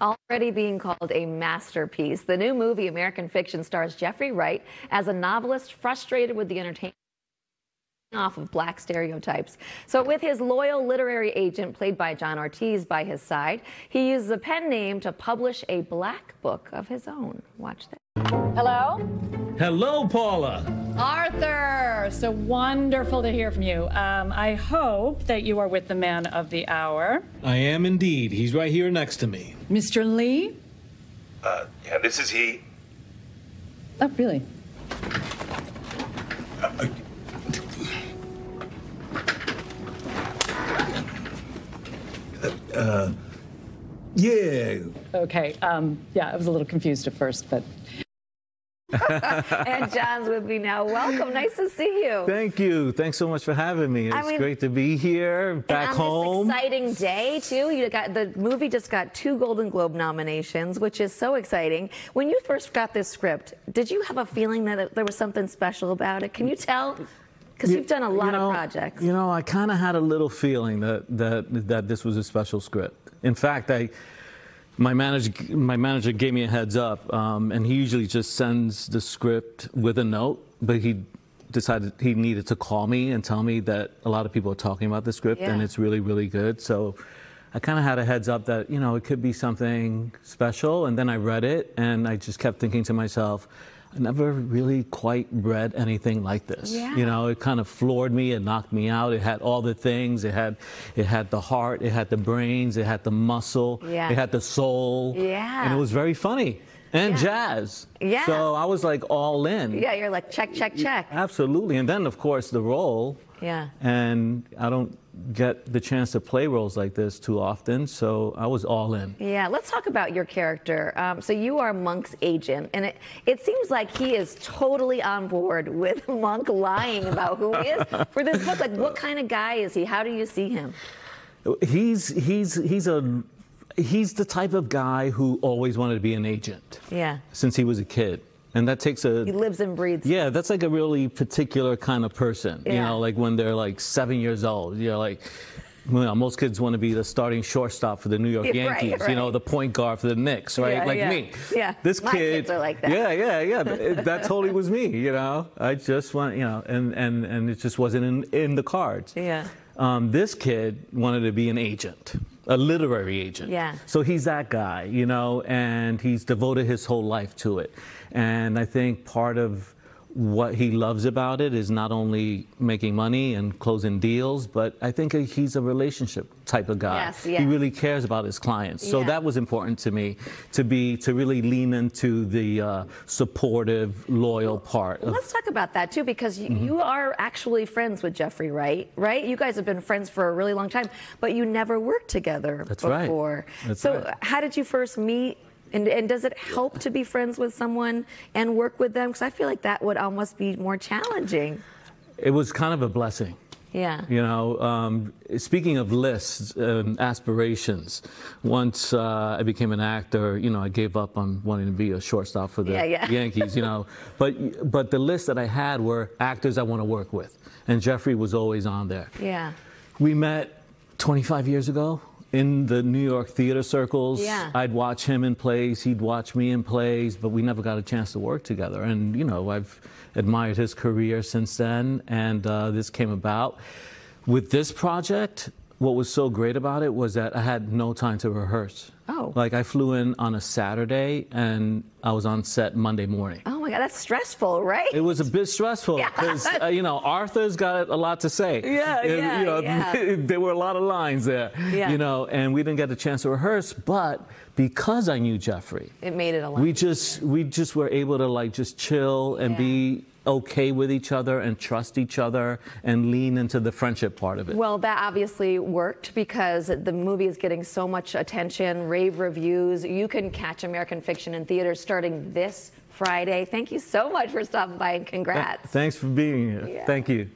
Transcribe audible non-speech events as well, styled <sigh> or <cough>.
already being called a masterpiece. The new movie, American Fiction, stars Jeffrey Wright as a novelist frustrated with the entertainment off of black stereotypes. So with his loyal literary agent, played by John Ortiz, by his side, he uses a pen name to publish a black book of his own. Watch this. Hello? Hello, Paula. Arthur, so wonderful to hear from you. Um, I hope that you are with the man of the hour. I am indeed. He's right here next to me. Mr. Leigh? Uh, yeah, this is he. Oh, really? Uh, yeah. Okay, um, yeah, I was a little confused at first, but <laughs> and John's with me now. Welcome. Nice to see you. Thank you. Thanks so much for having me. It's I mean, great to be here, back home. Exciting day too. You got the movie just got two Golden Globe nominations, which is so exciting. When you first got this script, did you have a feeling that there was something special about it? Can you tell? Because you've done a lot you know, of projects. You know, I kind of had a little feeling that that that this was a special script. In fact, I my manager, my manager gave me a heads up, um, and he usually just sends the script with a note, but he decided he needed to call me and tell me that a lot of people are talking about the script yeah. and it's really, really good. So I kind of had a heads up that, you know, it could be something special. And then I read it and I just kept thinking to myself, I never really quite read anything like this. Yeah. You know, it kind of floored me, it knocked me out. It had all the things. It had it had the heart, it had the brains, it had the muscle, yeah. it had the soul. Yeah. And it was very funny. And yeah. jazz. Yeah. So I was like all in. Yeah, you're like check, check, check. Absolutely. And then of course the role. Yeah. And I don't get the chance to play roles like this too often, so I was all in. Yeah, let's talk about your character. Um, so you are Monk's agent, and it, it seems like he is totally on board <laughs> with Monk lying about who he is <laughs> for this book. Like, what kind of guy is he? How do you see him? He's he's he's a he's the type of guy who always wanted to be an agent. Yeah. Since he was a kid. And that takes a. He lives and breathes. Yeah, that's like a really particular kind of person. Yeah. You know, like when they're like seven years old. You know, like. Know, most kids want to be the starting shortstop for the New York <laughs> right, Yankees. Right. You know, the point guard for the Knicks, right? Yeah, like yeah. me. Yeah. This My kid. kids are like that. Yeah, yeah, yeah. <laughs> that, that totally was me. You know, I just want, you know, and and and it just wasn't in in the cards. Yeah. Um, this kid wanted to be an agent, a literary agent. Yeah. So he's that guy, you know, and he's devoted his whole life to it. And I think part of what he loves about it is not only making money and closing deals, but I think he's a relationship type of guy. Yes, yeah. He really cares about his clients. So Yeah. that was important to me to be to really lean into the uh, supportive, loyal part. Let's talk about that too, because you, Mm-hmm. you are actually friends with Jeffrey Wright, right? You guys have been friends for a really long time, but you never worked together That's right. before. That's so, right. how did you first meet? And, and does it help to be friends with someone and work with them? Because I feel like that would almost be more challenging. it was kind of a blessing. Yeah. You know, um, speaking of lists and aspirations, once uh, I became an actor, you know, I gave up on wanting to be a shortstop for the Yeah, yeah. <laughs> Yankees. You know, but but the list that I had were actors I want to work with, and Jeffrey was always on there. Yeah. We met 25 years ago in the New York theater circles. Yeah. I'd watch him in plays, he'd watch me in plays, but we never got a chance to work together. And, you know, I've admired his career since then, and uh, this came about. With this project, what was so great about it was that I had no time to rehearse. Oh. Like, I flew in on a Saturday, and I was on set Monday morning. Oh my God, that's stressful, right? It was a bit stressful <laughs> Yeah. because uh, you know Arthur's got a lot to say. Yeah, And, yeah, you know, <laughs> yeah. there were a lot of lines there. Yeah. You know, and we didn't get a chance to rehearse, but because I knew Jeffrey, it made it a lot. we just we just were able to like just chill and Yeah. be okay with each other and trust each other and lean into the friendship part of it. Well, that obviously worked because the movie is getting so much attention, rave reviews. You can catch American Fiction in theaters starting this Friday. Thank you so much for stopping by and congrats. Thanks for being here. Yeah. Thank you.